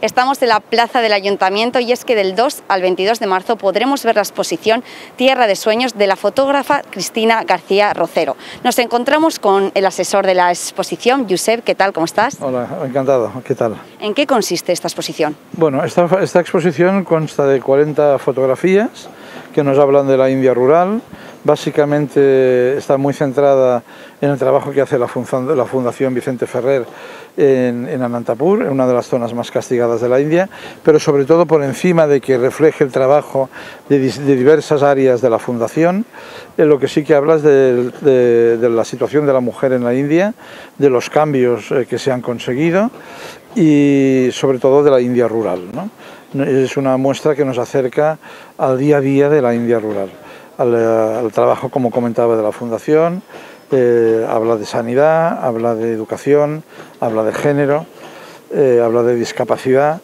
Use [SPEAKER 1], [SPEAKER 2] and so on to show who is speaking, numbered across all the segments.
[SPEAKER 1] Estamos en la plaza del Ayuntamiento y es que del 2 al 22 de marzo podremos ver la exposición Tierra de Sueños de la fotógrafa Cristina García Rocero. Nos encontramos con el asesor de la exposición, Josep, ¿qué tal? ¿Cómo estás?
[SPEAKER 2] Hola, encantado, ¿qué tal?
[SPEAKER 1] ¿En qué consiste esta exposición?
[SPEAKER 2] Bueno, esta, esta exposición consta de 40 fotografías que nos hablan de la India rural, básicamente está muy centrada en el trabajo que hace la Fundación Vicente Ferrer en, Anantapur, en una de las zonas más castigadas de la India, pero sobre todo por encima de que refleje el trabajo de, diversas áreas de la Fundación, en lo que sí que hablas de, de, la situación de la mujer en la India, de los cambios eh, que se han conseguido y sobre todo de la India rural. Es una muestra que nos acerca al día a día de la India rural, al, al trabajo, como comentaba, de la Fundación, eh, habla de sanidad, habla de educación, habla de género, eh, habla de discapacidad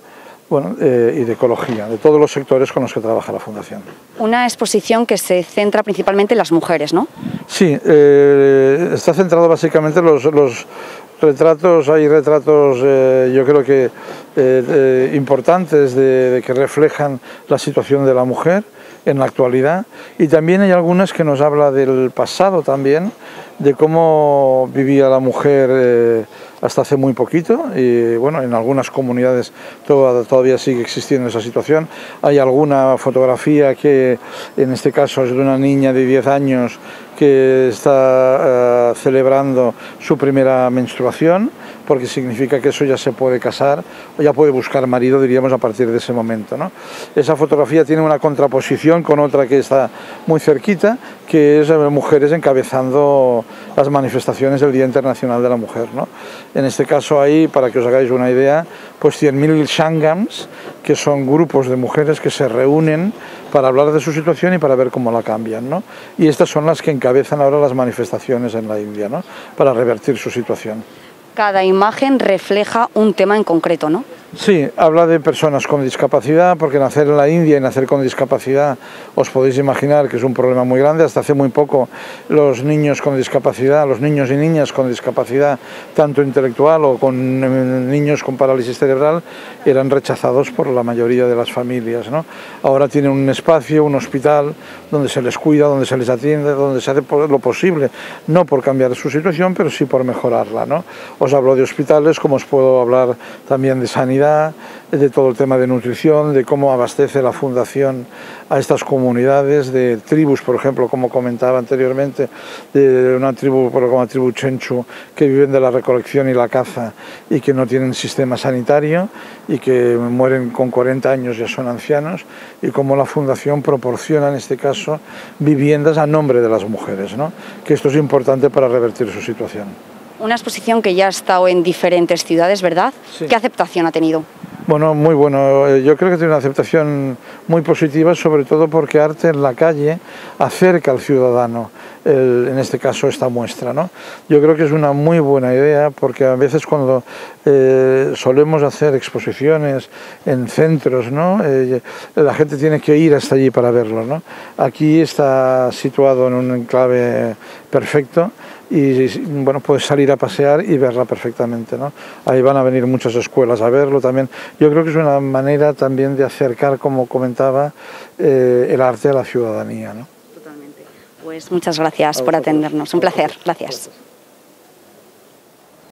[SPEAKER 2] bueno, eh, y de ecología, de todos los sectores con los que trabaja la Fundación.
[SPEAKER 1] Una exposición que se centra principalmente en las mujeres, ¿no?
[SPEAKER 2] Sí, está centrado básicamente en los, los retratos, hay retratos yo creo que importantes de, que reflejan la situación de la mujer en la actualidad. Y también hay algunas que nos habla del pasado también, de cómo vivía la mujer eh, hasta hace muy poquito. Y bueno, en algunas comunidades todavía sigue existiendo esa situación. Hay alguna fotografía que en este caso es de una niña de 10 años que está eh, celebrando su primera menstruación porque significa que eso ya se puede casar o ya puede buscar marido, diríamos, a partir de ese momento. ¿no? Esa fotografía tiene una contraposición con otra que está muy cerquita, que es mujeres encabezando las manifestaciones del Día Internacional de la Mujer. ¿no? En este caso ahí, para que os hagáis una idea, pues 100.000 shangams, que son grupos de mujeres que se reúnen para hablar de su situación y para ver cómo la cambian. ¿no? Y estas son las que encabezan ahora las manifestaciones en la India, ¿no? para revertir su situación.
[SPEAKER 1] Cada imagen refleja un tema en concreto, ¿no?
[SPEAKER 2] Sí, habla de personas con discapacidad, porque nacer en la India y nacer con discapacidad, os podéis imaginar que es un problema muy grande. Hasta hace muy poco los niños con discapacidad, los niños y niñas con discapacidad, tanto intelectual o con eh, niños con parálisis cerebral, eran rechazados por la mayoría de las familias. ¿no? Ahora tienen un espacio, un hospital, donde se les cuida, donde se les atiende, donde se hace lo posible, no por cambiar su situación, pero sí por mejorarla. ¿no? Os hablo de hospitales, como os puedo hablar también de sanidad de todo el tema de nutrición, de cómo abastece la fundación a estas comunidades, de tribus, por ejemplo, como comentaba anteriormente, de una tribu como la tribu Chenchu, que viven de la recolección y la caza y que no tienen sistema sanitario y que mueren con 40 años, ya son ancianos, y cómo la fundación proporciona, en este caso, viviendas a nombre de las mujeres, ¿no? que esto es importante para revertir su situación.
[SPEAKER 1] Una exposición que ya ha estado en diferentes ciudades, ¿verdad? ¿Qué aceptación ha tenido?
[SPEAKER 2] Bueno, muy bueno. Eh, yo creo que tiene una aceptación muy positiva, sobre todo porque arte en la calle acerca al ciudadano, en este caso esta muestra. ¿no? Yo creo que es una muy buena idea porque a veces cuando eh, solemos hacer exposiciones en centros, ¿no? Eh, la gente tiene que ir hasta allí para verlo. ¿no? Aquí está situado en un enclave perfecto y bueno, puedes salir a pasear y verla perfectamente. ¿no? Ahí van a venir muchas escuelas a verlo también. Yo creo que es una manera también de acercar, como comentaba, eh, el arte a la ciudadanía. ¿no?
[SPEAKER 1] Totalmente. Pues muchas gracias por atendernos. Un placer. Gracias.